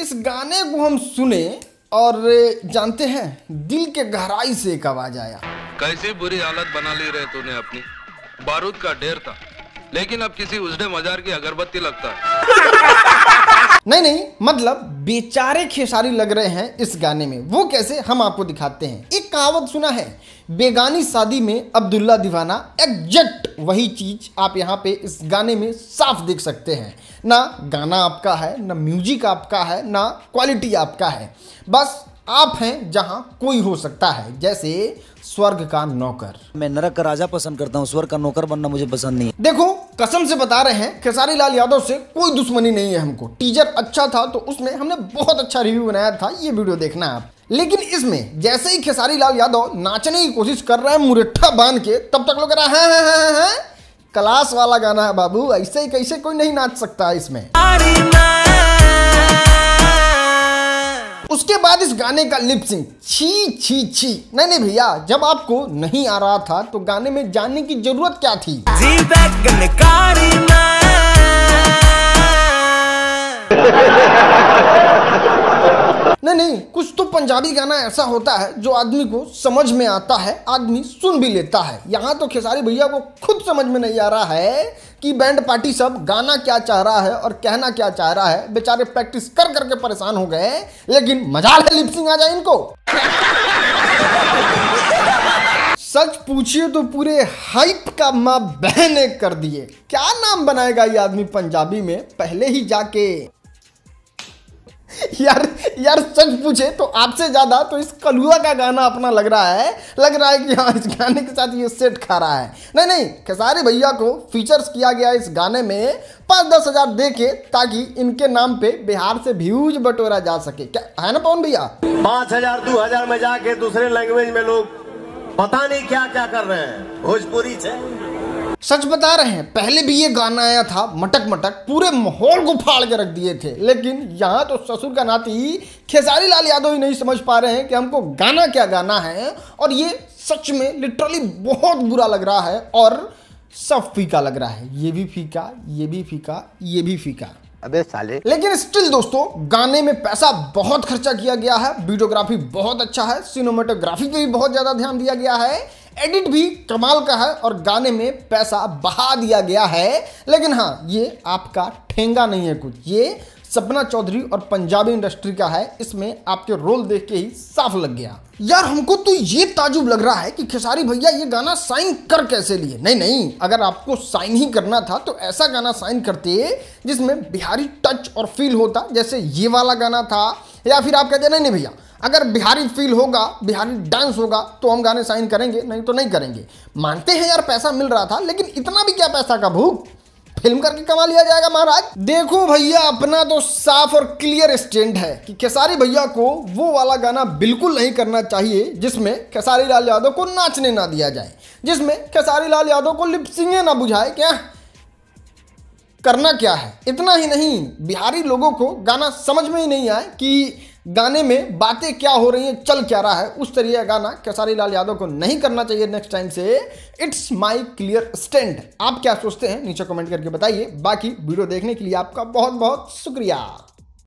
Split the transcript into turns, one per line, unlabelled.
इस गाने को हम सुने और जानते हैं दिल के गहराई से एक आवाज़ आया।
कैसी बुरी हालत बना ली रहे तूने अपनी? बारूद का ढेर था लेकिन अब किसी उजड़े मजार की अगरबत्ती लगता है।
नहीं नहीं मतलब बेचारे खेसारी लग रहे हैं इस गाने में। वो कैसे हम आपको दिखाते हैं। एक कहावत सुना है बेगानी शादी में अब्दुल्ला दीवाना एग्जैक्ट वही चीज़ आप यहाँ पे इस गाने में साफ़ देख सकते हैं। ना गाना आपका है ना म्यूज़िक आपका है ना क्वालिटी आपका है। बस आप हैं जहाँ कोई हो सकता है जैसे स्वर्ग का नौकर।
मैं नरक का राजा पसंद करता हूँ स्वर्ग का नौकर बनना मुझे पसंद नहीं है।
देखो कसम से बता रहे हैं खेसारी लाल यादव से कोई दुश्मनी नहीं है हमको। टीजर अच्छा था तो उसमें हमने बहुत अच्छा रिव्यू बनाया था ये वीडियो देखना आप। लेकिन इसमें जैसे ही खेसारी लाल यादव नाचने की कोशिश कर रहे हैं मुरेठा बाँध के तब तक लोग रहा है, है, है, है, क्लास वाला गाना है बाबू ऐसे ही कैसे कोई नहीं नाच सकता है इसमें? उसके बाद इस गाने का लिपसिंग छी छी छी। नहीं नहीं भैया जब आपको नहीं आ रहा था तो गाने में जानने की ज़रूरत क्या थी? तो पंजाबी गाना ऐसा होता है जो आदमी को समझ में आता है, आदमी सुन भी लेता है। यहाँ तो खेसारी भैया को खुद समझ में नहीं आ रहा है कि बैंड पार्टी सब गाना क्या चाह रहा है और कहना क्या चाह रहा है। बेचारे प्रैक्टिस कर करके परेशान हो गए लेकिन मजाल है लिपसिंग आ जाए इनको। सच पूछिए तो पूरे हाइप का माँ बहने कर दिए। क्या नाम बनाएगा ये आदमी पंजाबी में? पहले ही जाके। यार यार सच पूछे तो आपसे ज़्यादा तो इस कलुआ का गाना अपना लग रहा है। लग रहा है कि हाँ इस गाने के साथ ये सेट खा रहा है। नहीं नहीं, खेसारी भैया को फीचर्स किया गया इस गाने में पाँच दस हज़ार दे के ताकि इनके नाम पे बिहार से व्यूज़ बटोरा जा सके। क्या, है ना पवन भैया?
पाँच हज़ार, दो हज़ार में जाके दूसरे लैंग्वेज में लोग पता नहीं क्या क्या कर रहे हैं। भोजपुरी से।
सच बता रहे हैं पहले भी ये गाना आया था मटक मटक पूरे माहौल को फाड़ के रख दिए थे। लेकिन यहाँ तो ससुर का नाती खेसारी लाल यादव ही नहीं समझ पा रहे हैं कि हमको गाना क्या गाना है। और ये सच में लिटरली बहुत बुरा लग रहा है और सब फीका लग रहा है। ये भी फीका ये भी फीका ये भी फीका।
अबे साले।
लेकिन स्टिल दोस्तों गाने में पैसा बहुत खर्चा किया गया है वीडियोग्राफी बहुत अच्छा है सिनेमाटोग्राफी पे भी बहुत ज़्यादा ध्यान दिया गया है। एडिट भी कमाल का है और गाने में पैसा बहा दिया गया है। लेकिन हाँ ये आपका ठेंगा नहीं है कुछ। ये सपना चौधरी और पंजाबी इंडस्ट्री का है। इसमें आपके रोल देख के ही साफ़ लग गया। यार, हमको तो ये ताजुब लग रहा है कि खेसारी भैया ये गाना साइन कर कैसे लिए? नहीं नहीं, अगर आपको साइन ही करना था तो ऐसा गाना साइन करते जिसमें बिहारी टच और फील होता, जैसे ये वाला गाना था। या फिर आप कहते नहीं नहीं भैया अगर बिहारी फील होगा, बिहारी डांस होगा तो हम गाने साइन करेंगे, नहीं तो नहीं करेंगे। मानते हैं यार पैसा मिल रहा था, लेकिन इतना भी क्या पैसा का भूख? फ़िल्म करके कमा लिया जाएगा महाराज। देखो भैया, अपना तो साफ़ और क्लियर स्टैंड है कि खेसारी भैया को वो वाला गाना बिल्कुल नहीं करना चाहिए, जिसमें खेसारी लाल यादव को नाचने ना दिया जाए, जिसमें खेसारी लाल यादव को लिपसिंगे ना बुझाए क्या करना क्या है? इतना ही नहीं, बिहारी लोगों को गाना समझ में ही नहीं आए कि गाने में बातें क्या हो रही हैं, चल क्या रहा है, उस तरीके का गाना खेसारी लाल यादव को नहीं करना चाहिए नेक्स्ट टाइम से। इट्स माई क्लियर स्टैंड आप क्या सोचते हैं, नीचे कमेंट करके बताइए। बाकी वीडियो देखने के लिए आपका बहुत बहुत शुक्रिया।